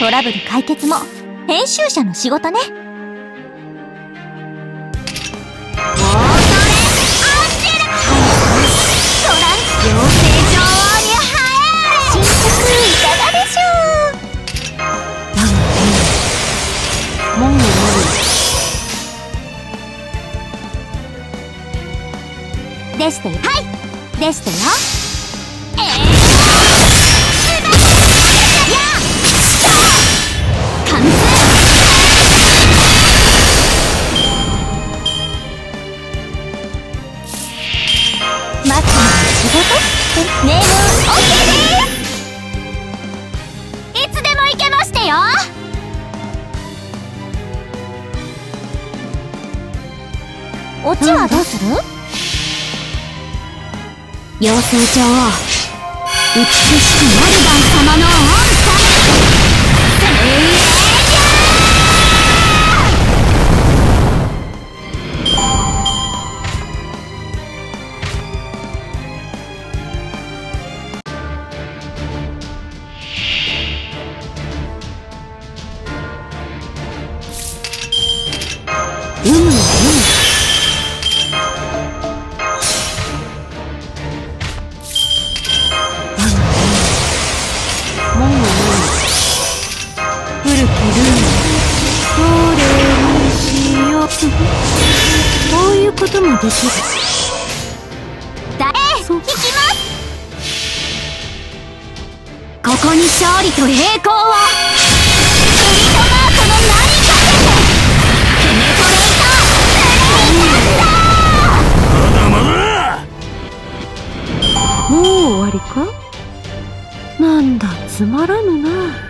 トラブル解決も編集者の仕事ね。でしてはい。でしてよ。マッチの仕事ネーム OK です。いつでも行けましてよオチはどうす。る、妖精女王美しきマルバン様こういうこともできるだえ行きますここに勝利と栄光をもう終わりか？なんだつまらぬな。